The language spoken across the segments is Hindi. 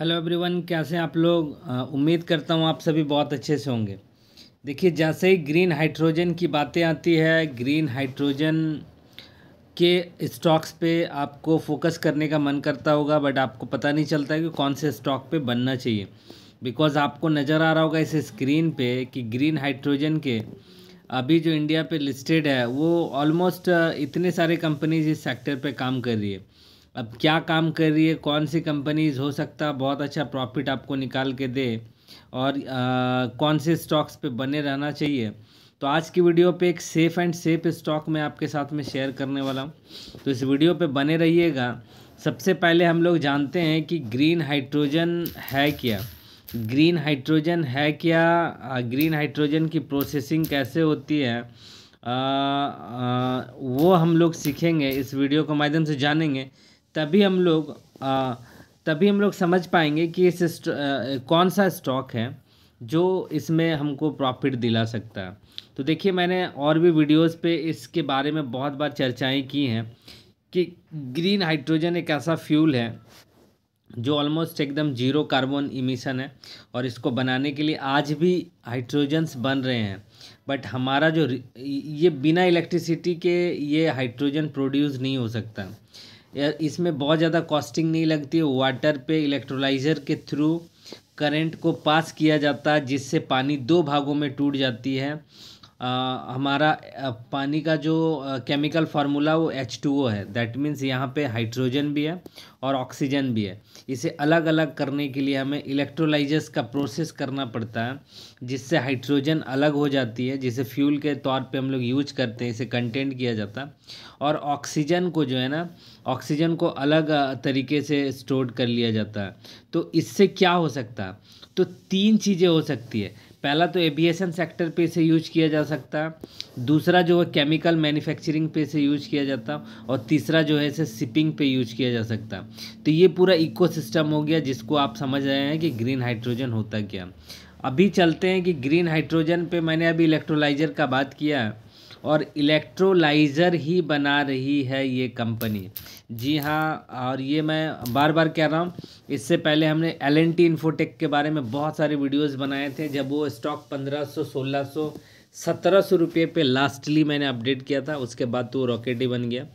हेलो एवरीवन, कैसे आप लोग? उम्मीद करता हूँ आप सभी बहुत अच्छे से होंगे। देखिए, जैसे ही ग्रीन हाइड्रोजन की बातें आती है ग्रीन हाइड्रोजन के स्टॉक्स पे आपको फोकस करने का मन करता होगा बट आपको पता नहीं चलता है कि कौन से स्टॉक पे बनना चाहिए। बिकॉज़ आपको नज़र आ रहा होगा इस स्क्रीन पे कि ग्रीन हाइड्रोजन के अभी जो इंडिया पे लिस्टेड है, वो ऑलमोस्ट इतने सारे कंपनीज़ इस सेक्टर पे काम कर रही है। अब क्या काम कर रही है? कौन सी कंपनीज़ हो सकता? बहुत अच्छा प्रॉफिट आपको निकाल के दे। और आ, कौन से स्टॉक्स पे बने रहना चाहिए? तो आज की वीडियो पे एक सेफ़ एंड सेफ़ स्टॉक मैं आपके साथ में शेयर करने वाला हूँ। तो इस वीडियो पे बने रहिएगा। सबसे पहले हम लोग जानते हैं कि ग्रीन हाइड्रोजन है क्या? ग्रीन हाइड्रोजन है क्या? ग्रीन हाइड्रोजन की प्रोसेसिंग कैसे होती है? आ, आ, वो हम लोग सीखेंगे। इस वीडियो के माध्यम से जानेंगे। तभी हम लोग आ, तभी हम लोग समझ पाएँगे कि इस कौन सा स्टॉक है जो इसमें हमको प्रॉफिट दिला सकता है। तो देखिए मैंने और भी वीडियोस पे इसके बारे में बहुत बार चर्चाएँ की हैं कि ग्रीन हाइड्रोजन एक ऐसा फ्यूल है जो ऑलमोस्ट एकदम ज़ीरो कार्बन इमिशन है और इसको बनाने के लिए आज भी हाइड्रोजन्स बन रहे हैं। बट हमारा जो ये बिना इलेक्ट्रिसिटी के ये हाइड्रोजन प्रोड्यूस नहीं हो सकता। इसमें बहुत ज़्यादा कॉस्टिंग नहीं लगती है वाटर पे इलेक्ट्रोलाइज़र के थ्रू करंट को पास किया जाता है, जिससे पानी दो भागों में टूट जाती है। हमारा पानी का जो केमिकल फार्मूला वो एच टू ओ है। दैट मीन्स यहाँ पे हाइड्रोजन भी है और ऑक्सीजन भी है। इसे अलग अलग करने के लिए हमें इलेक्ट्रोलाइजर्स का प्रोसेस करना पड़ता है, जिससे हाइड्रोजन अलग हो जाती है, जिसे फ्यूल के तौर पे हम लोग यूज़ करते हैं, इसे कंटेंट किया जाता है। और ऑक्सीजन को जो है ना ऑक्सीजन को अलग तरीके से स्टोर कर लिया जाता है। तो इससे क्या हो सकता है? तो तीन चीज़ें हो सकती है। पहला तो एविएशन सेक्टर पे इसे यूज़ किया जा सकता है दूसरा जो है केमिकल मैन्युफैक्चरिंग पे इसे यूज़ किया जाता, और तीसरा जो है इसे शिपिंग पे यूज़ किया जा सकता। तो ये पूरा इकोसिस्टम हो गया जिसको आप समझ रहे हैं कि ग्रीन हाइड्रोजन होता क्या। अभी चलते हैं कि ग्रीन हाइड्रोजन पे मैंने अभी इलेक्ट्रोलाइजर का बात किया है। और इलेक्ट्रोलाइज़र ही बना रही है ये कंपनी जी हाँ और ये मैं बार बार कह रहा हूँ, इससे पहले हमने एल एन टी इन्फोटेक के बारे में बहुत सारे वीडियोस बनाए थे, जब वो स्टॉक पंद्रह सौ, सोलह सौ, सत्रह सौ रुपये पे लास्टली मैंने अपडेट किया था, उसके बाद तो रॉकेट ही बन गया।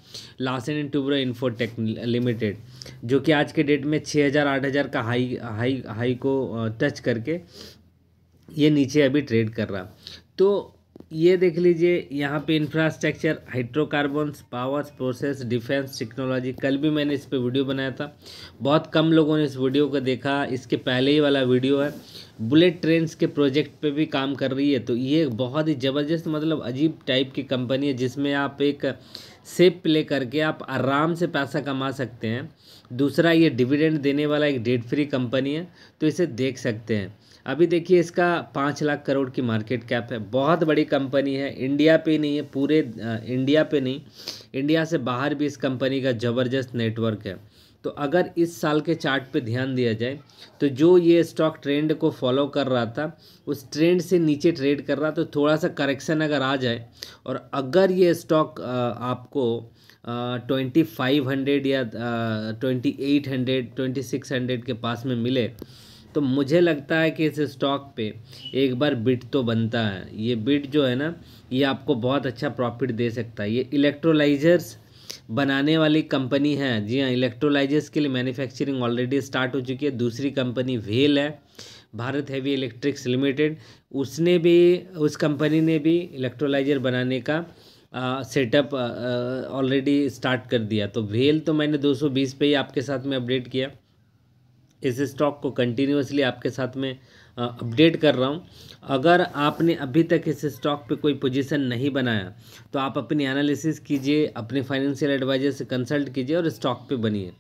Larsen and Toubro Infotech Limited जो कि आज के डेट में छः हज़ार, आठ हज़ार का हाई हाई हाई को टच करके ये नीचे अभी ट्रेड कर रहा। तो ये देख लीजिए, यहाँ पे infrastructure hydrocarbons powers process defence technology कल भी मैंने इस पे वीडियो बनाया था। बहुत कम लोगों ने इस वीडियो को देखा, इसके पहले ही वाला वीडियो है। बुलेट ट्रेन्स के प्रोजेक्ट पे भी काम कर रही है तो ये बहुत ही ज़बरदस्त मतलब अजीब टाइप की कंपनी है, जिसमें आप एक सेप प्ले करके आप आराम से पैसा कमा सकते हैं। दूसरा, ये डिविडेंड देने वाला एक डेट फ्री कंपनी है तो इसे देख सकते हैं। अभी देखिए, इसका पाँच लाख करोड़ की मार्केट कैप है। बहुत बड़ी कंपनी है, इंडिया पे नहीं है, पूरे इंडिया पे नहीं, इंडिया से बाहर भी इस कंपनी का ज़बरदस्त नेटवर्क है। तो अगर इस साल के चार्ट पे ध्यान दिया जाए तो जो ये स्टॉक ट्रेंड को फॉलो कर रहा था, उस ट्रेंड से नीचे ट्रेड कर रहा तो थोड़ा सा करेक्शन अगर आ जाए, और अगर ये स्टॉक आपको ट्वेंटी फाइव हंड्रेड या twenty eight hundred twenty six hundred के पास में मिले तो मुझे लगता है कि इस स्टॉक पे एक बार बिट तो बनता है। ये बिट जो है ना, ये आपको बहुत अच्छा प्रॉफिट दे सकता है। ये इलेक्ट्रोलाइजर्स बनाने वाली कंपनी है। जी हाँ इलेक्ट्रोलाइजर्स के लिए मैन्युफैक्चरिंग ऑलरेडी स्टार्ट हो चुकी है। दूसरी कंपनी वेल है, भारत हैवी इलेक्ट्रिक्स लिमिटेड उसने भी, उस कंपनी ने भी इलेक्ट्रोलाइजर बनाने का सेटअप ऑलरेडी स्टार्ट कर दिया। तो वेल तो मैंने 220 पे ही आपके साथ में अपडेट किया। इस स्टॉक को कंटिन्यूसली आपके साथ में अपडेट कर रहा हूँ। अगर आपने अभी तक इस स्टॉक पे कोई पोजीशन नहीं बनाया तो आप अपनी एनालिसिस कीजिए, अपने फाइनेंशियल एडवाइजर से कंसल्ट कीजिए और स्टॉक पे बनिए।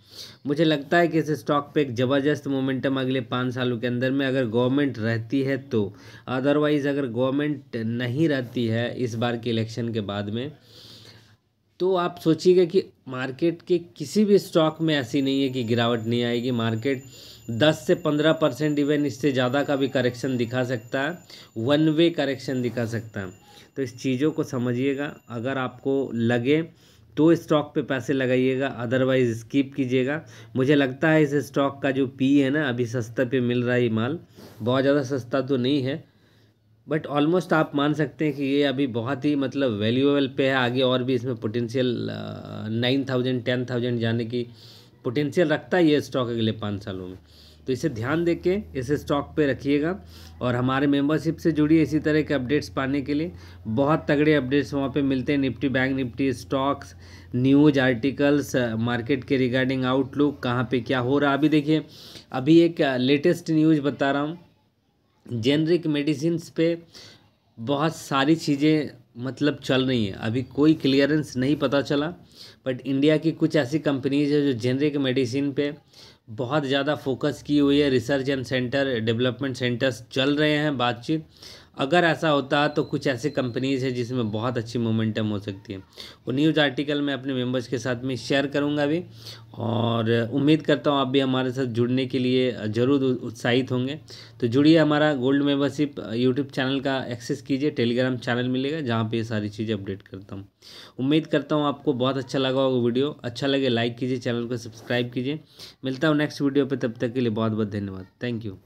मुझे लगता है कि इस स्टॉक पे एक ज़बरदस्त मोमेंटम अगले पाँच सालों के अंदर में अगर गवर्नमेंट रहती है तो। अदरवाइज़ अगर गवर्नमेंट नहीं रहती है इस बार के इलेक्शन के बाद में तो आप सोचिएगा कि मार्केट के किसी भी स्टॉक में ऐसी नहीं है कि गिरावट नहीं आएगी। मार्केट दस से पंद्रह परसेंट इवन इससे ज़्यादा का भी करेक्शन दिखा सकता है। वन वे करेक्शन दिखा सकता है। तो इस चीज़ों को समझिएगा। अगर आपको लगे तो स्टॉक पे पैसे लगाइएगा। अदरवाइज़ स्किप कीजिएगा। मुझे लगता है इस स्टॉक का जो पी है ना, अभी सस्ते पे मिल रहा है माल। बहुत ज़्यादा सस्ता तो नहीं है। बट ऑलमोस्ट आप मान सकते हैं कि ये अभी बहुत ही मतलब वैल्यूएबल पे है। आगे और भी इसमें potential nine thousand ten thousand जाने की पोटेंशियल रखता है ये स्टॉक अगले पाँच सालों में। तो इसे ध्यान दे के इस स्टॉक पे रखिएगा और हमारे मेंबरशिप से जुड़िए इसी तरह के अपडेट्स पाने के लिए बहुत तगड़े अपडेट्स वहाँ पे मिलते हैं। Nifty bank, Nifty stocks news articles market के रिगार्डिंग आउटलुक कहाँ पे क्या हो रहा अभी देखिए, अभी एक लेटेस्ट न्यूज़ बता रहा हूँ। जेनरिक मेडिसिन पे बहुत सारी चीज़ें मतलब चल रही हैं। अभी कोई क्लियरेंस नहीं पता चला बट इंडिया की कुछ ऐसी कंपनीज़ है जो जेनरिक मेडिसिन पे बहुत ज़्यादा फोकस की हुई है। Research and centre development centres चल रहे हैं बातचीत। अगर ऐसा होता तो कुछ ऐसे कंपनीज़ है जिसमें बहुत अच्छी मोमेंटम हो सकती है। वो न्यूज़ आर्टिकल मैं अपने मेंबर्स के साथ में शेयर करूँगा भी, और उम्मीद करता हूँ आप भी हमारे साथ जुड़ने के लिए ज़रूर उत्साहित होंगे। तो जुड़िए हमारा गोल्ड मेंबरशिप यूट्यूब चैनल का, एक्सेस कीजिए टेलीग्राम चैनल मिलेगा जहाँ पर ये सारी चीज़ें अपडेट करता हूँ। उम्मीद करता हूँ आपको बहुत अच्छा लगा होगा वीडियो। अच्छा लगे लाइक कीजिए, चैनल को सब्सक्राइब कीजिए। मिलता हूँ नेक्स्ट वीडियो पर तब तक के लिए बहुत बहुत धन्यवाद। Thank you